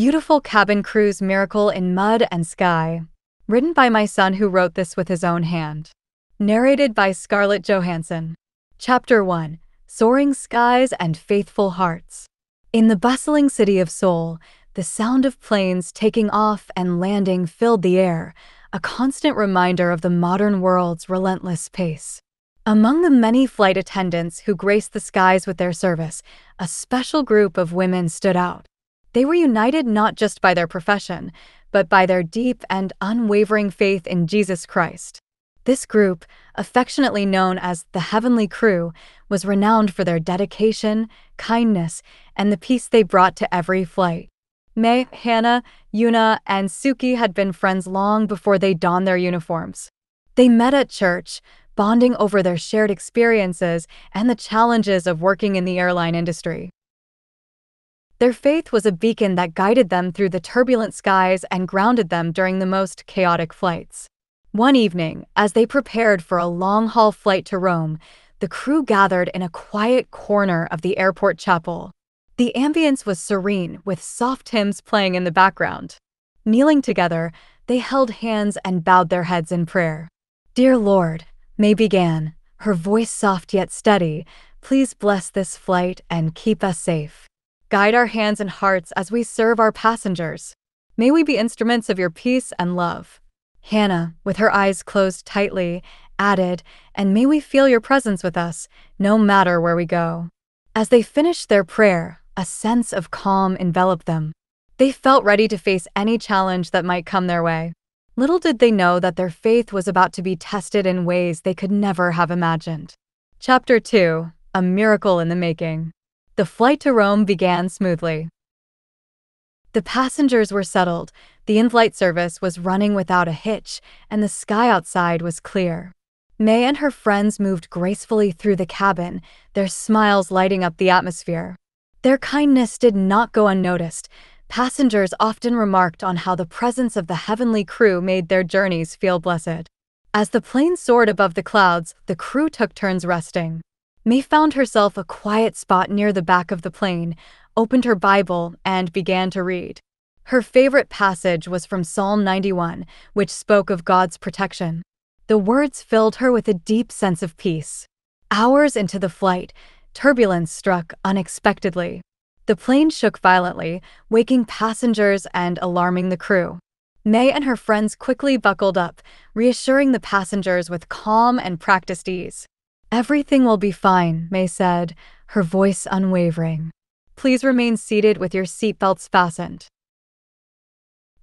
beautiful cabin crew's miracle in mud and sky. Written by my son who wrote this with his own hand. Narrated by Scarlett Johansson. Chapter 1 Soaring Skies and Faithful Hearts. In the bustling city of Seoul, the sound of planes taking off and landing filled the air, a constant reminder of the modern world's relentless pace. Among the many flight attendants who graced the skies with their service, a special group of women stood out. They were united not just by their profession, but by their deep and unwavering faith in Jesus Christ. This group, affectionately known as the Heavenly Crew, was renowned for their dedication, kindness, and the peace they brought to every flight. May, Hannah, Yuna, and Suki had been friends long before they donned their uniforms. They met at church, bonding over their shared experiences and the challenges of working in the airline industry. Their faith was a beacon that guided them through the turbulent skies and grounded them during the most chaotic flights. One evening, as they prepared for a long haul flight to Rome, the crew gathered in a quiet corner of the airport chapel. The ambience was serene, with soft hymns playing in the background. Kneeling together, they held hands and bowed their heads in prayer. Dear Lord, May began, her voice soft yet steady, please bless this flight and keep us safe. Guide our hands and hearts as we serve our passengers. May we be instruments of your peace and love. Hannah, with her eyes closed tightly, added, And may we feel your presence with us, no matter where we go. As they finished their prayer, a sense of calm enveloped them. They felt ready to face any challenge that might come their way. Little did they know that their faith was about to be tested in ways they could never have imagined. Chapter 2 A Miracle in the Making the flight to Rome began smoothly. The passengers were settled, the in flight service was running without a hitch, and the sky outside was clear. May and her friends moved gracefully through the cabin, their smiles lighting up the atmosphere. Their kindness did not go unnoticed. Passengers often remarked on how the presence of the heavenly crew made their journeys feel blessed. As the plane soared above the clouds, the crew took turns resting. May found herself a quiet spot near the back of the plane, opened her Bible, and began to read. Her favorite passage was from Psalm 91, which spoke of God's protection. The words filled her with a deep sense of peace. Hours into the flight, turbulence struck unexpectedly. The plane shook violently, waking passengers and alarming the crew. May and her friends quickly buckled up, reassuring the passengers with calm and practiced ease. Everything will be fine, May said, her voice unwavering. Please remain seated with your seatbelts fastened.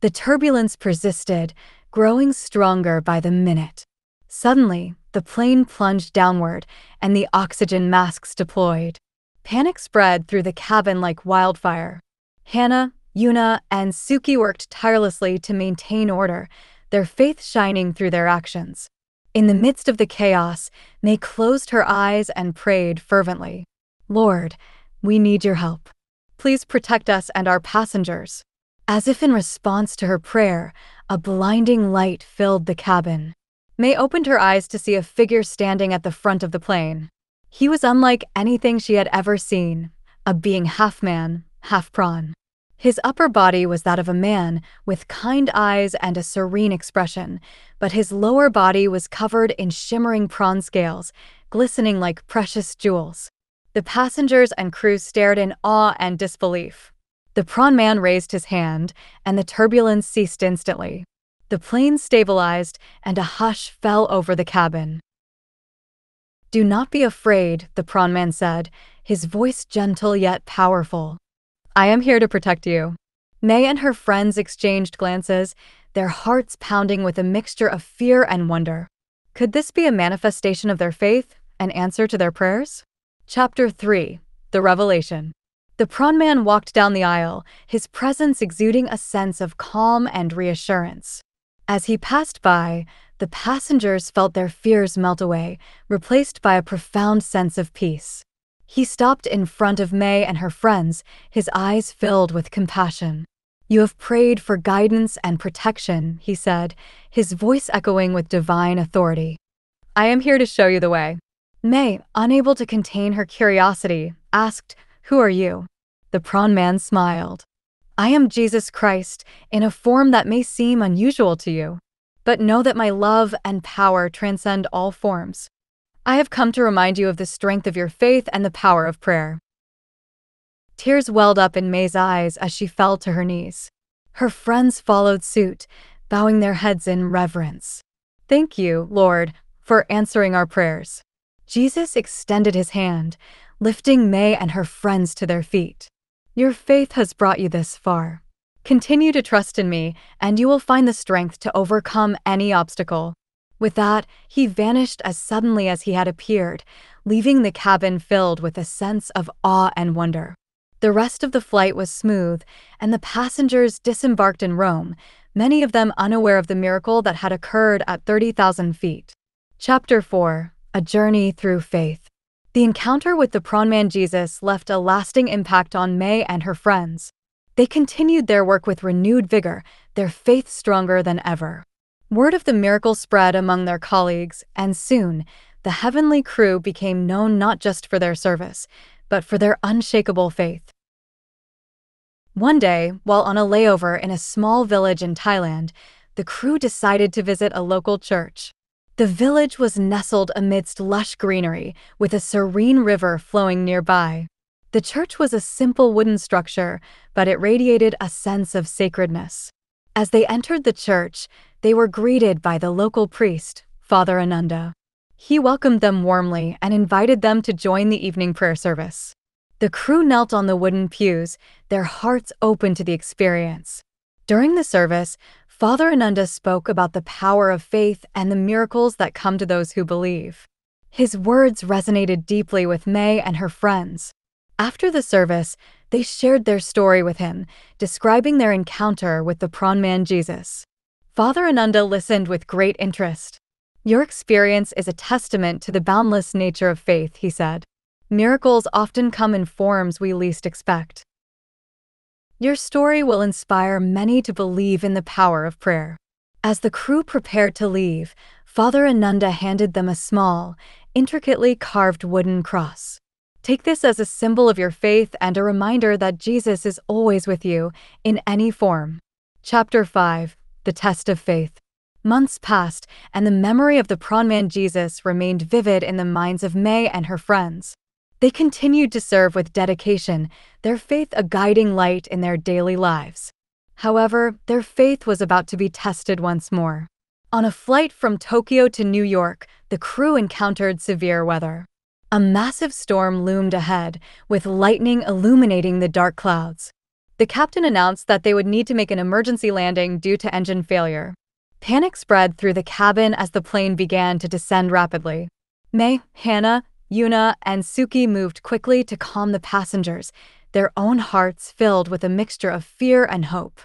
The turbulence persisted, growing stronger by the minute. Suddenly, the plane plunged downward, and the oxygen masks deployed. Panic spread through the cabin like wildfire. Hannah, Yuna, and Suki worked tirelessly to maintain order, their faith shining through their actions. In the midst of the chaos, May closed her eyes and prayed fervently Lord, we need your help. Please protect us and our passengers. As if in response to her prayer, a blinding light filled the cabin. May opened her eyes to see a figure standing at the front of the plane. He was unlike anything she had ever seen, a being half man, half prawn. His upper body was that of a man, with kind eyes and a serene expression, but his lower body was covered in shimmering prawn scales, glistening like precious jewels. The passengers and crew stared in awe and disbelief. The prawn man raised his hand, and the turbulence ceased instantly. The plane stabilized, and a hush fell over the cabin. Do not be afraid, the prawn man said, his voice gentle yet powerful. I am here to protect you. May and her friends exchanged glances, their hearts pounding with a mixture of fear and wonder. Could this be a manifestation of their faith, an answer to their prayers? Chapter 3 The Revelation The prawn man walked down the aisle, his presence exuding a sense of calm and reassurance. As he passed by, the passengers felt their fears melt away, replaced by a profound sense of peace. He stopped in front of May and her friends, his eyes filled with compassion. You have prayed for guidance and protection, he said, his voice echoing with divine authority. I am here to show you the way. May, unable to contain her curiosity, asked, Who are you? The prawn man smiled. I am Jesus Christ in a form that may seem unusual to you. But know that my love and power transcend all forms. I have come to remind you of the strength of your faith and the power of prayer. Tears welled up in May's eyes as she fell to her knees. Her friends followed suit, bowing their heads in reverence. Thank you, Lord, for answering our prayers. Jesus extended his hand, lifting May and her friends to their feet. Your faith has brought you this far. Continue to trust in me, and you will find the strength to overcome any obstacle. With that, he vanished as suddenly as he had appeared, leaving the cabin filled with a sense of awe and wonder. The rest of the flight was smooth, and the passengers disembarked in Rome, many of them unaware of the miracle that had occurred at 30,000 feet. Chapter 4 A Journey Through Faith. The encounter with the prawn man Jesus left a lasting impact on May and her friends. They continued their work with renewed vigor, their faith stronger than ever. Word of the miracle spread among their colleagues, and soon, the heavenly crew became known not just for their service, but for their unshakable faith. One day, while on a layover in a small village in Thailand, the crew decided to visit a local church. The village was nestled amidst lush greenery, with a serene river flowing nearby. The church was a simple wooden structure, but it radiated a sense of sacredness. As they entered the church, they were greeted by the local priest, Father Ananda. He welcomed them warmly and invited them to join the evening prayer service. The crew knelt on the wooden pews, their hearts open to the experience. During the service, Father Ananda spoke about the power of faith and the miracles that come to those who believe. His words resonated deeply with May and her friends. After the service, they shared their story with him, describing their encounter with the prawn man Jesus. Father Ananda listened with great interest. Your experience is a testament to the boundless nature of faith, he said. Miracles often come in forms we least expect. Your story will inspire many to believe in the power of prayer. As the crew prepared to leave, Father Ananda handed them a small, intricately carved wooden cross. Take this as a symbol of your faith and a reminder that Jesus is always with you, in any form. Chapter 5 The Test of Faith Months passed, and the memory of the prawn man Jesus remained vivid in the minds of May and her friends. They continued to serve with dedication, their faith a guiding light in their daily lives. However, their faith was about to be tested once more. On a flight from Tokyo to New York, the crew encountered severe weather. A massive storm loomed ahead, with lightning illuminating the dark clouds. The captain announced that they would need to make an emergency landing due to engine failure. Panic spread through the cabin as the plane began to descend rapidly. May, Hannah, Yuna, and Suki moved quickly to calm the passengers, their own hearts filled with a mixture of fear and hope.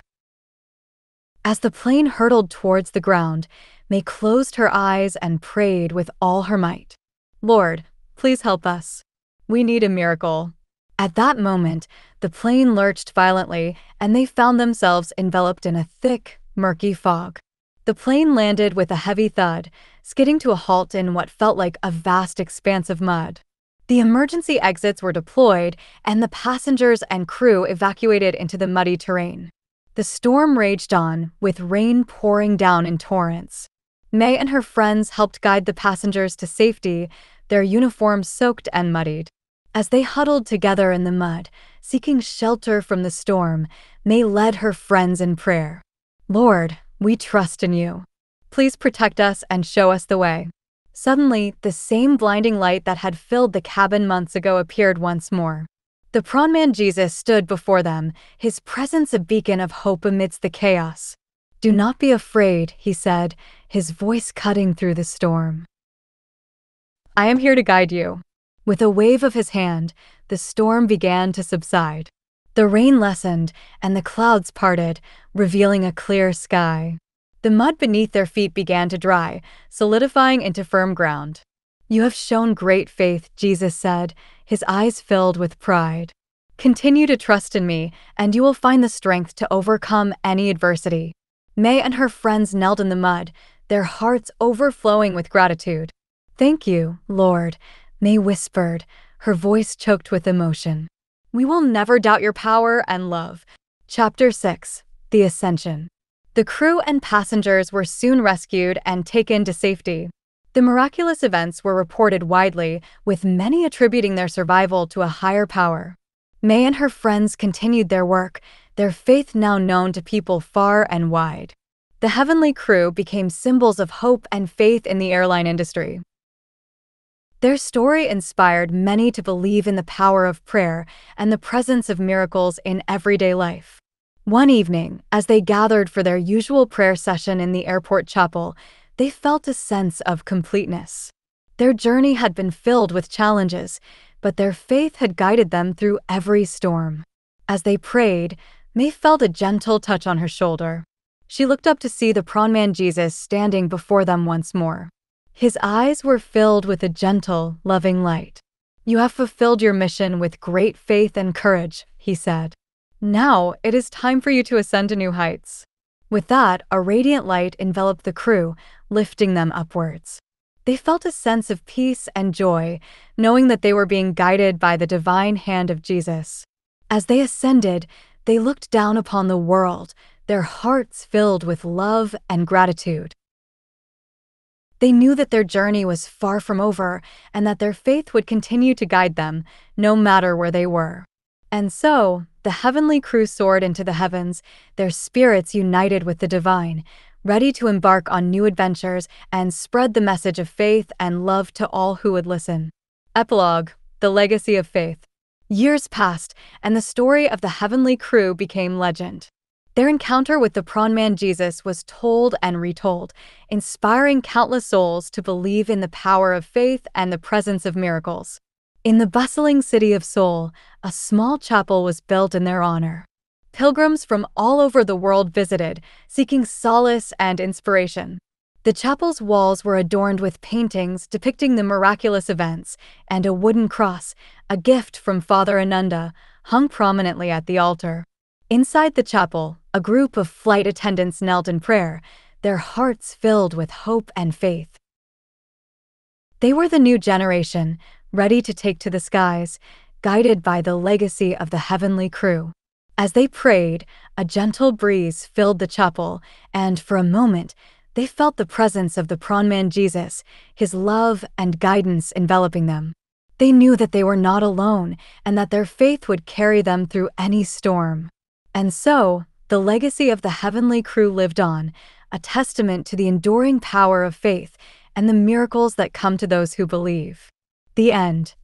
As the plane hurtled towards the ground, May closed her eyes and prayed with all her might. Lord, please help us. We need a miracle. At that moment, the plane lurched violently, and they found themselves enveloped in a thick, murky fog. The plane landed with a heavy thud, skidding to a halt in what felt like a vast expanse of mud. The emergency exits were deployed, and the passengers and crew evacuated into the muddy terrain. The storm raged on, with rain pouring down in torrents. May and her friends helped guide the passengers to safety, their uniforms soaked and muddied. As they huddled together in the mud, seeking shelter from the storm, May led her friends in prayer. Lord, we trust in you. Please protect us and show us the way. Suddenly, the same blinding light that had filled the cabin months ago appeared once more. The prawn man Jesus stood before them, his presence a beacon of hope amidst the chaos. Do not be afraid, he said, his voice cutting through the storm. I am here to guide you. With a wave of his hand, the storm began to subside. The rain lessened, and the clouds parted, revealing a clear sky. The mud beneath their feet began to dry, solidifying into firm ground. You have shown great faith, Jesus said, his eyes filled with pride. Continue to trust in me, and you will find the strength to overcome any adversity. May and her friends knelt in the mud, their hearts overflowing with gratitude. Thank you, Lord, May whispered, her voice choked with emotion. We will never doubt your power and love. Chapter 6 The Ascension The crew and passengers were soon rescued and taken to safety. The miraculous events were reported widely, with many attributing their survival to a higher power. May and her friends continued their work, their faith now known to people far and wide. The heavenly crew became symbols of hope and faith in the airline industry. Their story inspired many to believe in the power of prayer and the presence of miracles in everyday life. One evening, as they gathered for their usual prayer session in the airport chapel, they felt a sense of completeness. Their journey had been filled with challenges, but their faith had guided them through every storm. As they prayed, May felt a gentle touch on her shoulder. She looked up to see the prawn man Jesus standing before them once more. His eyes were filled with a gentle, loving light. You have fulfilled your mission with great faith and courage, he said. Now it is time for you to ascend to new heights. With that, a radiant light enveloped the crew, lifting them upwards. They felt a sense of peace and joy, knowing that they were being guided by the divine hand of Jesus. As they ascended, they looked down upon the world, their hearts filled with love and gratitude. They knew that their journey was far from over and that their faith would continue to guide them, no matter where they were. And so, the heavenly crew soared into the heavens, their spirits united with the divine, ready to embark on new adventures and spread the message of faith and love to all who would listen. Epilogue The Legacy of Faith. Years passed, and the story of the heavenly crew became legend. Their encounter with the prawn man Jesus was told and retold, inspiring countless souls to believe in the power of faith and the presence of miracles. In the bustling city of Seoul, a small chapel was built in their honor. Pilgrims from all over the world visited, seeking solace and inspiration. The chapel's walls were adorned with paintings depicting the miraculous events, and a wooden cross, a gift from Father Ananda, hung prominently at the altar. Inside the chapel, a group of flight attendants knelt in prayer, their hearts filled with hope and faith. They were the new generation, ready to take to the skies, guided by the legacy of the heavenly crew. As they prayed, a gentle breeze filled the chapel, and for a moment, they felt the presence of the prawn man Jesus, his love and guidance enveloping them. They knew that they were not alone and that their faith would carry them through any storm. And so, the legacy of the heavenly crew lived on, a testament to the enduring power of faith and the miracles that come to those who believe. The end.